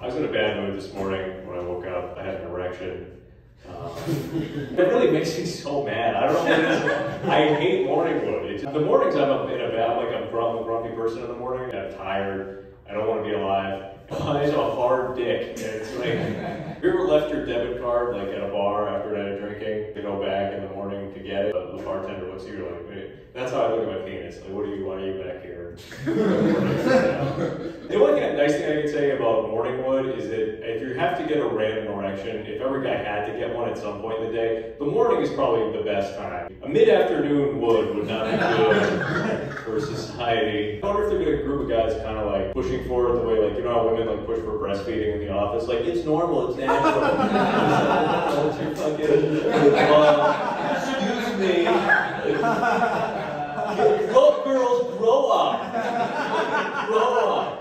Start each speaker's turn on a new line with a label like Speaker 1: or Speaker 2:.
Speaker 1: I was in a bad mood this morning when I woke up. I had an erection. Um, it really makes me so mad. I don't know what it is. I hate morning wood. It's, the mornings I'm in a bad, like I'm a grumpy, person in the morning. I'm tired. I don't want to be alive. I have a hard dick. It's like, have you ever left your debit card like at a bar after a night of drinking to go back in the morning to get it? But the bartender looks at you like, that's how I look at my penis. Like, what are you? Why are you back here? the only nice thing I can say about morning wood is that if you have to get a random erection, if every guy had to get one at some point in the day, the morning is probably the best time. A mid-afternoon wood would not be good for society. I wonder if there'd be a group of guys kind of like pushing for it the way like you know how women like push for breastfeeding in the office. Like it's normal, it's natural. it's your fucking. Uh, excuse me. Look, girls,